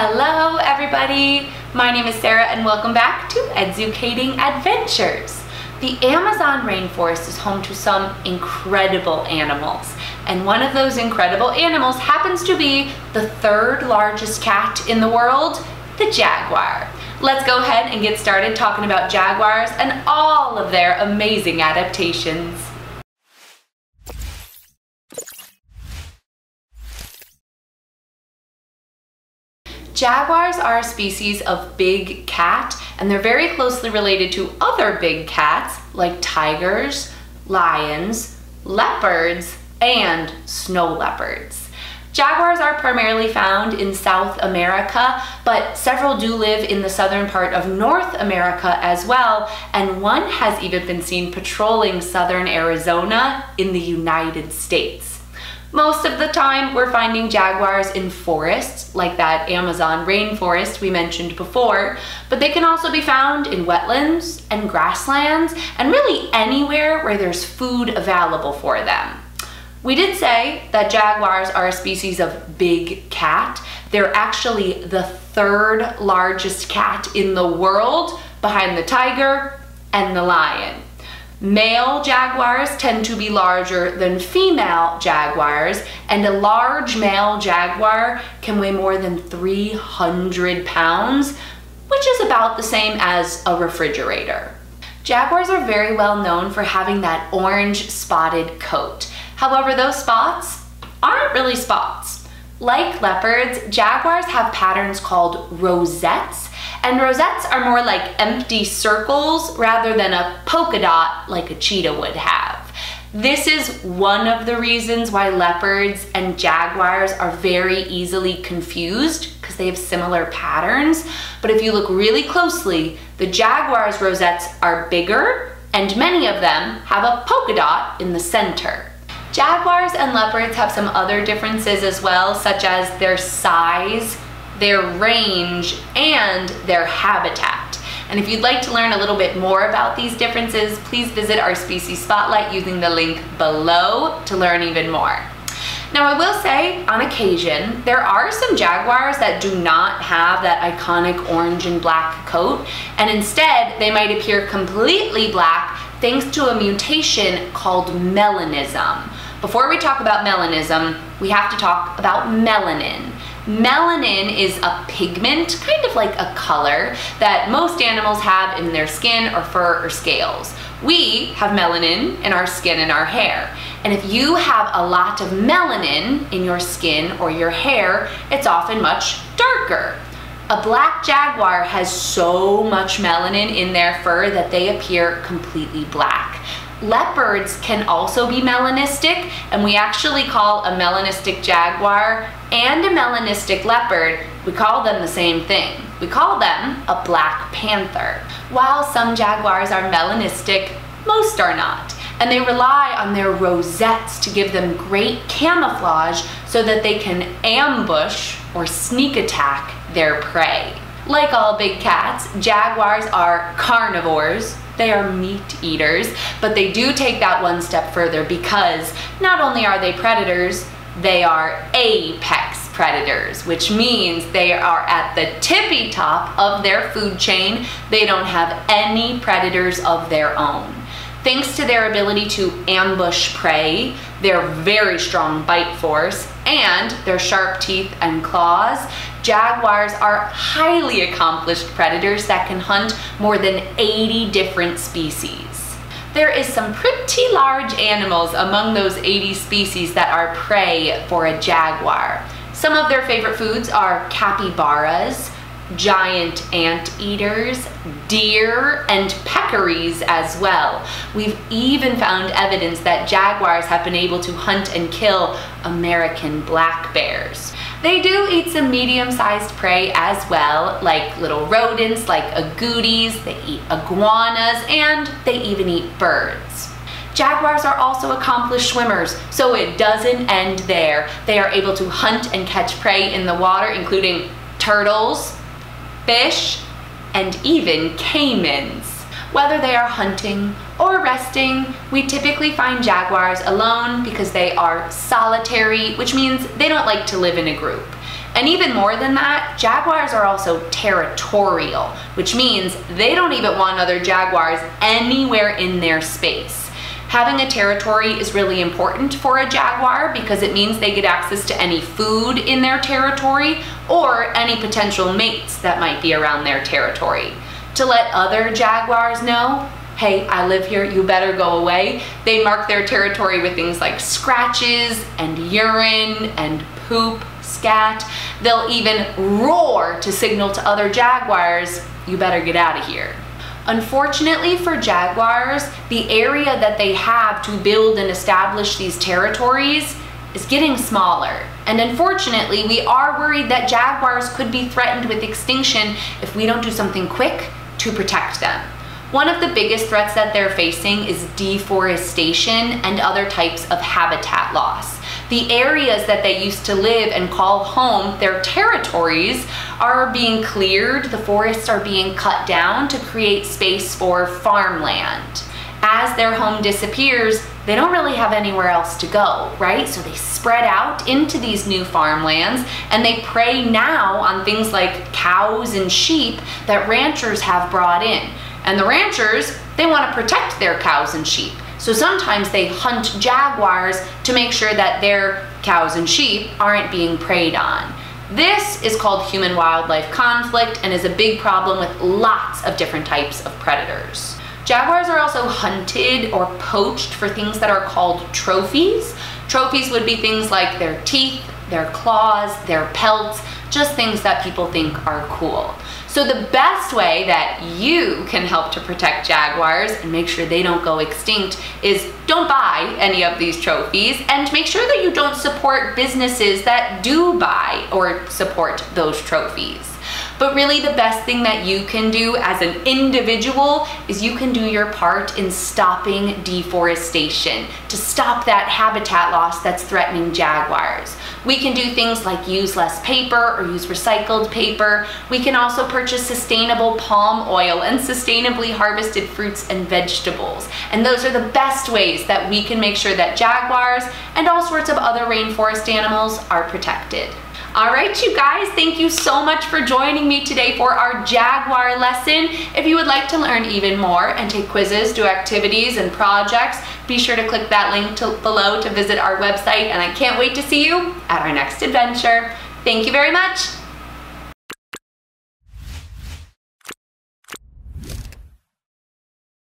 Hello everybody! My name is Sarah and welcome back to EdZOOcating Adventures. The Amazon rainforest is home to some incredible animals and one of those incredible animals happens to be the third largest cat in the world, the jaguar. Let's go ahead and get started talking about jaguars and all of their amazing adaptations. Jaguars are a species of big cat and they're very closely related to other big cats like tigers, lions, leopards, and snow leopards. Jaguars are primarily found in South America, but several do live in the southern part of North America as well, and one has even been seen patrolling southern Arizona in the United States. Most of the time, we're finding jaguars in forests, like that Amazon rainforest we mentioned before, but they can also be found in wetlands and grasslands, and really anywhere where there's food available for them. We did say that jaguars are a species of big cat. They're actually the third largest cat in the world behind the tiger and the lion. Male jaguars tend to be larger than female jaguars, and a large male jaguar can weigh more than 300 pounds, which is about the same as a refrigerator. Jaguars are very well known for having that orange spotted coat. However, those spots aren't really spots. Like leopards, jaguars have patterns called rosettes and rosettes are more like empty circles rather than a polka dot like a cheetah would have. This is one of the reasons why leopards and jaguars are very easily confused because they have similar patterns. But if you look really closely, the jaguar's rosettes are bigger and many of them have a polka dot in the center. Jaguars and leopards have some other differences as well, such as their size their range, and their habitat. And if you'd like to learn a little bit more about these differences, please visit our species spotlight using the link below to learn even more. Now I will say, on occasion, there are some jaguars that do not have that iconic orange and black coat, and instead they might appear completely black thanks to a mutation called melanism. Before we talk about melanism, we have to talk about melanin. Melanin is a pigment, kind of like a color, that most animals have in their skin or fur or scales. We have melanin in our skin and our hair. And if you have a lot of melanin in your skin or your hair, it's often much darker. A black jaguar has so much melanin in their fur that they appear completely black. Leopards can also be melanistic, and we actually call a melanistic jaguar and a melanistic leopard, we call them the same thing. We call them a black panther. While some jaguars are melanistic, most are not. And they rely on their rosettes to give them great camouflage so that they can ambush or sneak attack their prey. Like all big cats, jaguars are carnivores, they are meat eaters, but they do take that one step further because not only are they predators, they are apex predators, which means they are at the tippy top of their food chain. They don't have any predators of their own. Thanks to their ability to ambush prey, their very strong bite force, and their sharp teeth and claws, jaguars are highly accomplished predators that can hunt more than 80 different species. There is some pretty large animals among those 80 species that are prey for a jaguar. Some of their favorite foods are capybaras, giant anteaters, deer, and peccaries as well. We've even found evidence that jaguars have been able to hunt and kill American black bears. They do eat some medium-sized prey as well, like little rodents like agoutis, they eat iguanas, and they even eat birds. Jaguars are also accomplished swimmers, so it doesn't end there. They are able to hunt and catch prey in the water, including turtles, fish, and even caimans. Whether they are hunting or resting, we typically find jaguars alone because they are solitary, which means they don't like to live in a group. And even more than that, jaguars are also territorial, which means they don't even want other jaguars anywhere in their space. Having a territory is really important for a jaguar because it means they get access to any food in their territory or any potential mates that might be around their territory. To let other jaguars know, hey, I live here, you better go away, they mark their territory with things like scratches and urine and poop scat. They'll even roar to signal to other jaguars, you better get out of here. Unfortunately for jaguars, the area that they have to build and establish these territories is getting smaller. And unfortunately, we are worried that jaguars could be threatened with extinction if we don't do something quick to protect them. One of the biggest threats that they're facing is deforestation and other types of habitat loss the areas that they used to live and call home, their territories, are being cleared, the forests are being cut down to create space for farmland. As their home disappears, they don't really have anywhere else to go, right? So they spread out into these new farmlands and they prey now on things like cows and sheep that ranchers have brought in. And the ranchers, they want to protect their cows and sheep. So sometimes they hunt jaguars to make sure that their cows and sheep aren't being preyed on. This is called human wildlife conflict and is a big problem with lots of different types of predators. Jaguars are also hunted or poached for things that are called trophies. Trophies would be things like their teeth, their claws, their pelts, just things that people think are cool. So the best way that you can help to protect jaguars and make sure they don't go extinct is don't buy any of these trophies and make sure that you don't support businesses that do buy or support those trophies. But really the best thing that you can do as an individual is you can do your part in stopping deforestation, to stop that habitat loss that's threatening jaguars. We can do things like use less paper or use recycled paper. We can also purchase sustainable palm oil and sustainably harvested fruits and vegetables. And those are the best ways that we can make sure that jaguars and all sorts of other rainforest animals are protected. All right, you guys, thank you so much for joining me today for our Jaguar lesson. If you would like to learn even more and take quizzes, do activities and projects, be sure to click that link to below to visit our website, and I can't wait to see you at our next adventure. Thank you very much.